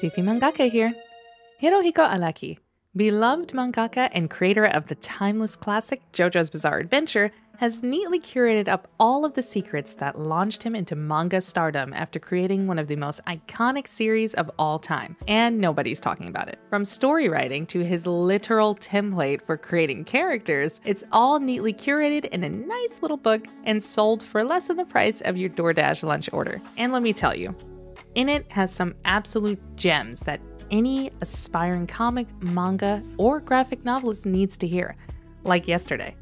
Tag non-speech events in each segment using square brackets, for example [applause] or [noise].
Fifi Mangaka here. Hirohiko Araki, beloved mangaka and creator of the timeless classic JoJo's Bizarre Adventure, has neatly curated up all of the secrets that launched him into manga stardom after creating one of the most iconic series of all time. And nobody's talking about it. From story writing to his literal template for creating characters, it's all neatly curated in a nice little book and sold for less than the price of your DoorDash lunch order. And let me tell you, in it has some absolute gems that any aspiring comic, manga, or graphic novelist needs to hear, like yesterday.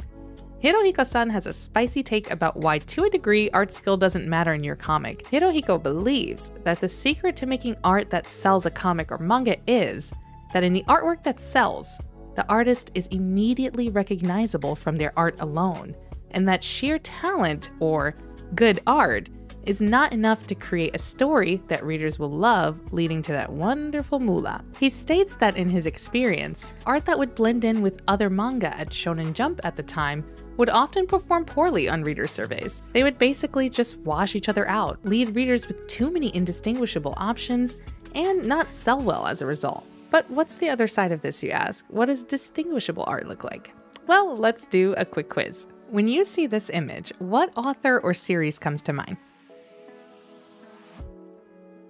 Hirohiko san has a spicy take about why, to a degree, art skill doesn't matter in your comic. Hirohiko believes that the secret to making art that sells a comic or manga is that in the artwork that sells, the artist is immediately recognizable from their art alone, and that sheer talent, or good art, is not enough to create a story that readers will love, leading to that wonderful moolah. He states that in his experience, art that would blend in with other manga at Shonen Jump at the time would often perform poorly on reader surveys. They would basically just wash each other out, leave readers with too many indistinguishable options, and not sell well as a result. But what's the other side of this, you ask? What does distinguishable art look like? Well, let's do a quick quiz. When you see this image, what author or series comes to mind?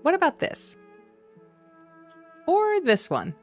What about this? Or this one?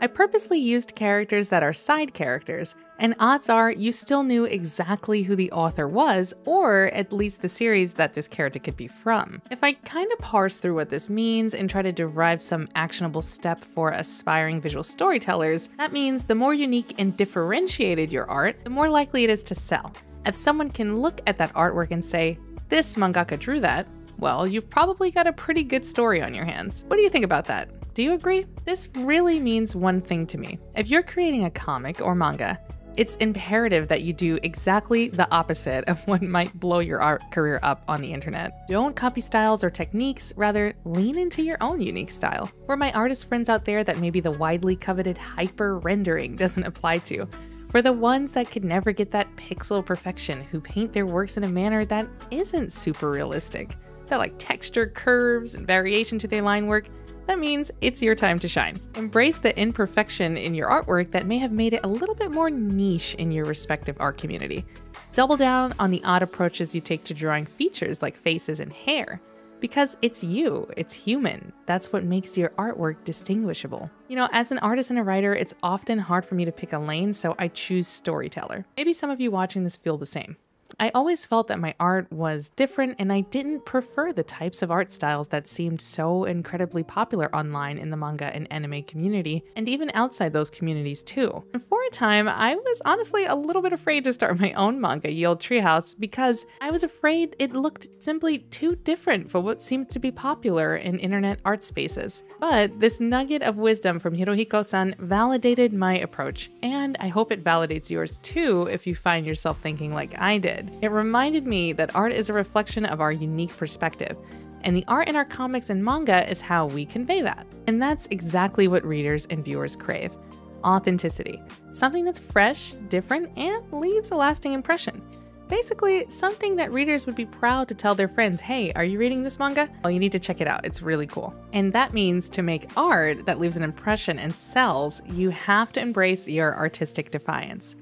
I purposely used characters that are side characters, and odds are you still knew exactly who the author was, or at least the series that this character could be from. If I kind of parse through what this means and try to derive some actionable step for aspiring visual storytellers, that means the more unique and differentiated your art, the more likely it is to sell. If someone can look at that artwork and say, this mangaka drew that, well, you've probably got a pretty good story on your hands. What do you think about that? Do you agree? This really means one thing to me. If you're creating a comic or manga, it's imperative that you do exactly the opposite of what might blow your art career up on the internet. Don't copy styles or techniques, rather, lean into your own unique style. For my artist friends out there that maybe the widely coveted hyper rendering doesn't apply to, for the ones that could never get that pixel perfection who paint their works in a manner that isn't super realistic, that like texture, curves, and variation to their line work, that means it's your time to shine. Embrace the imperfection in your artwork that may have made it a little bit more niche in your respective art community. Double down on the odd approaches you take to drawing features like faces and hair. Because it's you, it's human. That's what makes your artwork distinguishable. You know, as an artist and a writer, it's often hard for me to pick a lane, so I choose storyteller. Maybe some of you watching this feel the same. I always felt that my art was different and I didn't prefer the types of art styles that seemed so incredibly popular online in the manga and anime community, and even outside those communities too. And for a time, I was honestly a little bit afraid to start my own manga, Ye Olde Treehouse, because I was afraid it looked simply too different for what seemed to be popular in internet art spaces. But this nugget of wisdom from Hirohiko-san validated my approach, and I hope it validates yours too if you find yourself thinking like I did did. It reminded me that art is a reflection of our unique perspective, and the art in our comics and manga is how we convey that. And that's exactly what readers and viewers crave authenticity. Something that's fresh, different, and leaves a lasting impression. Basically, something that readers would be proud to tell their friends, hey, are you reading this manga? Well, you need to check it out. It's really cool. And that means to make art that leaves an impression and sells, you have to embrace your artistic defiance.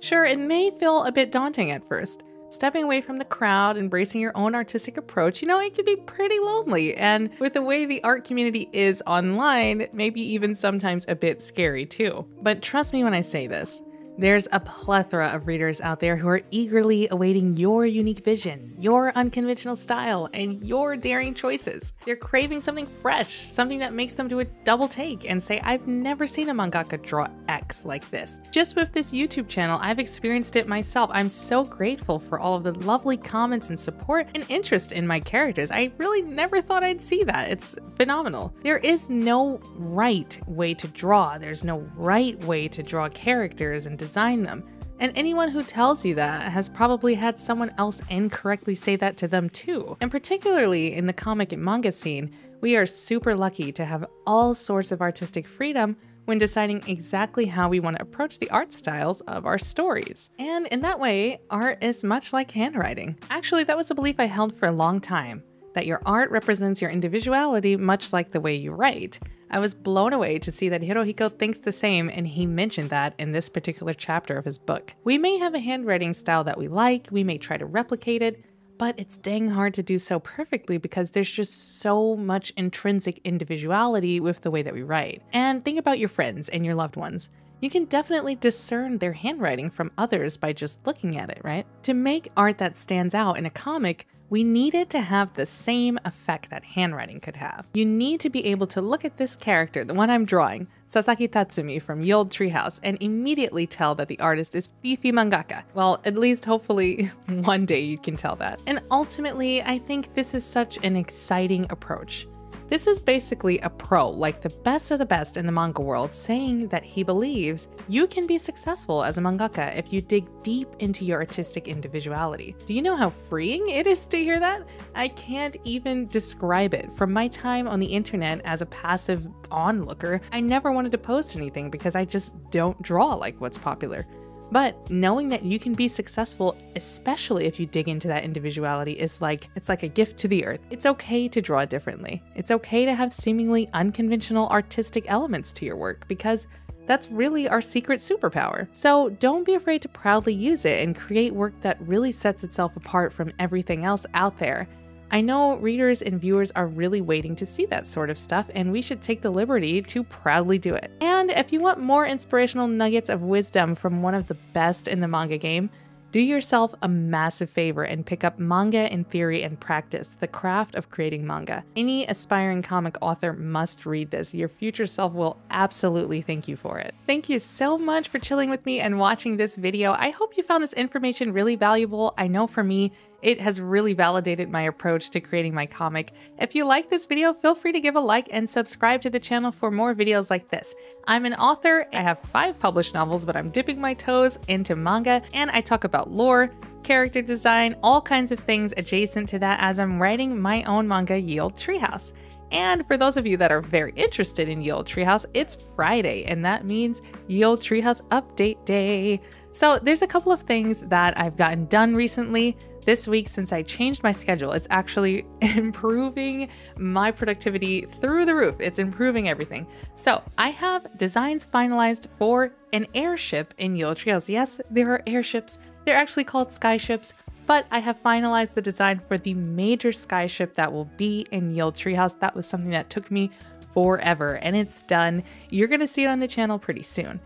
Sure, it may feel a bit daunting at first. Stepping away from the crowd, embracing your own artistic approach, you know, it can be pretty lonely. And with the way the art community is online, maybe even sometimes a bit scary too. But trust me when I say this, there's a plethora of readers out there who are eagerly awaiting your unique vision, your unconventional style, and your daring choices. They're craving something fresh, something that makes them do a double take and say, I've never seen a mangaka draw X like this. Just with this YouTube channel, I've experienced it myself. I'm so grateful for all of the lovely comments and support and interest in my characters. I really never thought I'd see that. It's phenomenal. There is no right way to draw, there's no right way to draw characters and design them. And anyone who tells you that has probably had someone else incorrectly say that to them too. And particularly in the comic and manga scene, we are super lucky to have all sorts of artistic freedom when deciding exactly how we want to approach the art styles of our stories. And in that way, art is much like handwriting. Actually, that was a belief I held for a long time that your art represents your individuality much like the way you write. I was blown away to see that Hirohiko thinks the same, and he mentioned that in this particular chapter of his book. We may have a handwriting style that we like, we may try to replicate it, but it's dang hard to do so perfectly because there's just so much intrinsic individuality with the way that we write. And think about your friends and your loved ones. You can definitely discern their handwriting from others by just looking at it, right? To make art that stands out in a comic, we needed to have the same effect that handwriting could have. You need to be able to look at this character, the one I'm drawing, Sasaki Tatsumi from Ye Olde Treehouse, and immediately tell that the artist is Fifi Mangaka. Well, at least hopefully [laughs] one day you can tell that. And ultimately, I think this is such an exciting approach. This is basically a pro, like the best of the best in the manga world, saying that he believes you can be successful as a mangaka if you dig deep into your artistic individuality. Do you know how freeing it is to hear that? I can't even describe it. From my time on the internet as a passive onlooker, I never wanted to post anything because I just don't draw like what's popular. But knowing that you can be successful, especially if you dig into that individuality, is like it's like a gift to the earth. It's okay to draw differently. It's okay to have seemingly unconventional artistic elements to your work because that's really our secret superpower. So don't be afraid to proudly use it and create work that really sets itself apart from everything else out there. I know readers and viewers are really waiting to see that sort of stuff, and we should take the liberty to proudly do it. And if you want more inspirational nuggets of wisdom from one of the best in the manga game, do yourself a massive favor and pick up Manga in Theory and Practice, the craft of creating manga. Any aspiring comic author must read this. Your future self will absolutely thank you for it. Thank you so much for chilling with me and watching this video. I hope you found this information really valuable. I know for me, it has really validated my approach to creating my comic. If you like this video, feel free to give a like and subscribe to the channel for more videos like this. I'm an author, I have five published novels, but I'm dipping my toes into manga, and I talk about lore, character design, all kinds of things adjacent to that as I'm writing my own manga Ye Olde Treehouse. And for those of you that are very interested in Ye Olde Treehouse, it's Friday, and that means Ye Olde Treehouse Update Day. So there's a couple of things that I've gotten done recently this week, since I changed my schedule, it's actually [laughs] improving my productivity through the roof. It's improving everything. So I have designs finalized for an airship in Olde Treehouse. Yes, there are airships. They're actually called skyships, but I have finalized the design for the major skyship that will be in Ye Olde Treehouse. That was something that took me forever and it's done. You're to see it on the channel pretty soon.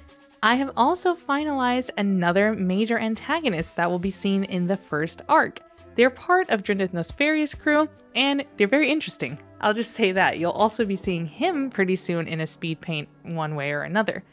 I have also finalized another major antagonist that will be seen in the first arc. They're part of Drindath Nosferia's crew, and they're very interesting. I'll just say that. You'll also be seeing him pretty soon in a speed paint one way or another.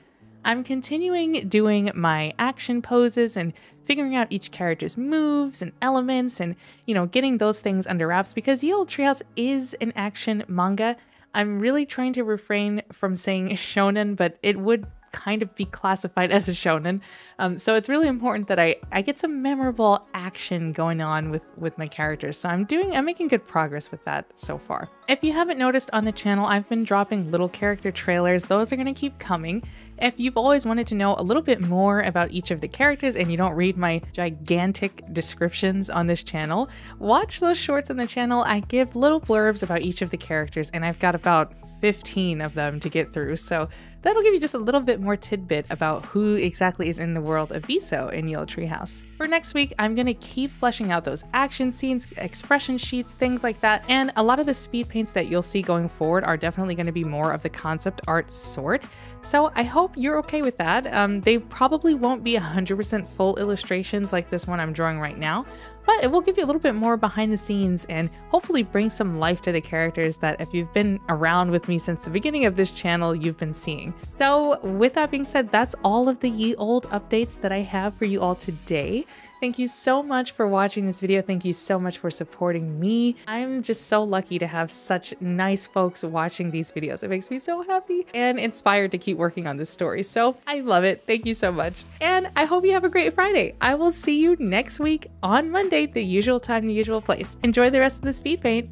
I'm continuing doing my action poses and figuring out each character's moves and elements and, you know, getting those things under wraps because Ye Olde Treehouse is an action manga. I'm really trying to refrain from saying [laughs] shonen, but it would kind of be classified [laughs] as a shonen. Um, so it's really important that I, I get some memorable action going on with, with my characters. So I'm doing, I'm making good progress with that so far. If you haven't noticed on the channel, I've been dropping little character trailers. Those are going to keep coming. If you've always wanted to know a little bit more about each of the characters and you don't read my gigantic descriptions on this channel, watch those shorts on the channel. I give little blurbs about each of the characters and I've got about 15 of them to get through. So that'll give you just a little bit more tidbit about who exactly is in the world of Viso in Ye Olde Treehouse. For next week, I'm to keep fleshing out those action scenes, expression sheets, things like that, and a lot of the speed paints that you'll see going forward are definitely to be more of the concept art sort. So I hope you're okay with that. Um, they probably won't be 100% full illustrations like this one I'm drawing right now, but it will give you a little bit more behind the scenes and hopefully bring some life to the characters that if you've been around with me since the beginning of this channel, you've been seeing. So with that being said, that's all of the Ye old updates that I have for you all today. Thank you so much for watching this video. Thank you so much for supporting me. I'm just so lucky to have such nice folks watching these videos. It makes me so happy and inspired to keep working on this story. So I love it. Thank you so much. And I hope you have a great Friday. I will see you next week on Monday, the usual time, the usual place. Enjoy the rest of the speed paint.